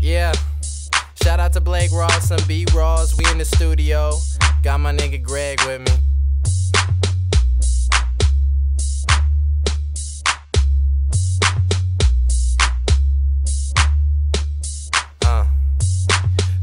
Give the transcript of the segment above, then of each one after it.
Yeah. Shout out to Blake Ross and B Raul. We in the studio. Got my nigga Greg with me. Uh.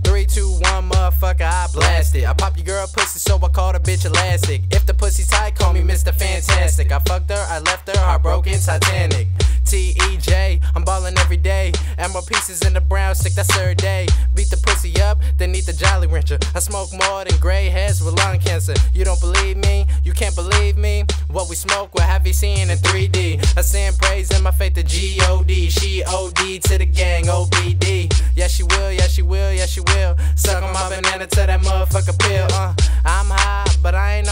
Three, two, one, motherfucker, I blast it. I pop your girl pussy, so I call the bitch elastic. If the pussy tight, call me Mr. Fantastic. I fucked her, I left her, heartbroken, Titanic. T E J, I'm ballin' every day. Emerald pieces in the brown stick, that's third day. Beat the pussy up, then eat the Jolly Rancher. I smoke more than gray heads with lung cancer. You don't believe me? You can't believe me? What we smoke, what have you seen in 3D? I send praise in my faith to G O D. She O D to the gang, O B D. Yeah, she will, yeah, she will, yeah, she will. Suck on my banana to that motherfucker pill. Uh, I'm high, but I ain't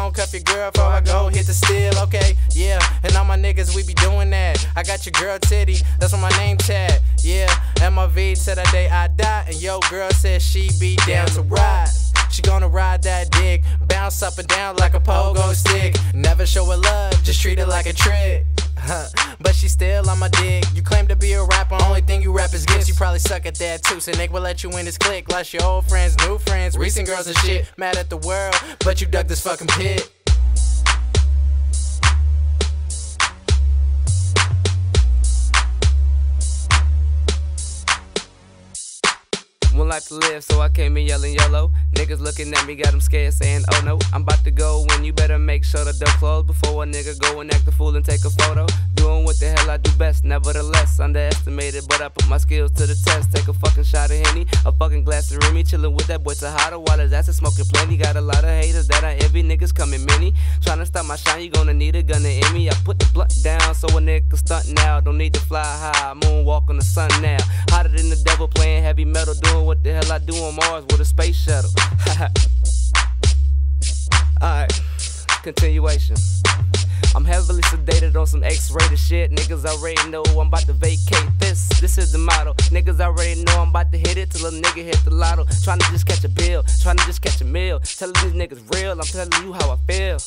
on the pill. Better go and cuff your girl before I go hit the steel, okay? Yeah, and all my niggas, we be doing that. I got your girl titty, that's on my name tag. Yeah, and my V said that day I die, and yo girl said she be down to ride. She gonna ride that dick, bounce up and down like a pogo stick. Never show her love, just treat it like a trick. but she still on my dick. You claim to be a rapper, only thing you rap is gifts. You probably suck at that too, so Nick will let you in his clique. Lost your old friends, new friends, recent girls and shit. Mad at the world, but you dug this fucking pit. One life to live, so I came in yelling yellow. Niggas looking at me, got them scared, saying, Oh no, I'm about to go. When you better make sure the door closed before a nigga go and act a fool and take a photo. Doing what the hell I do best, nevertheless, underestimated, but I put my skills to the test. Take a fucking shot of Henny, a fucking glass of Remy, chillin' with that boy Tahada while his ass is smoking plenty. Got a lot of haters that I envy, niggas coming many. Trying to stop my shine, you gonna need a gun to aim me. I put the blunt down so a nigga stunt now. Don't need to fly high, moonwalk on the sun now. Hotter than heavy metal, doing what the hell I do on Mars with a space shuttle. Alright, continuation. I'm heavily sedated on some X-rated shit. Niggas already know I'm about to vacate this. This is the motto. Niggas already know I'm about to hit it till a nigga hit the lotto. Trying to just catch a bill, trying to just catch a meal. Telling these niggas real, I'm telling you how I feel.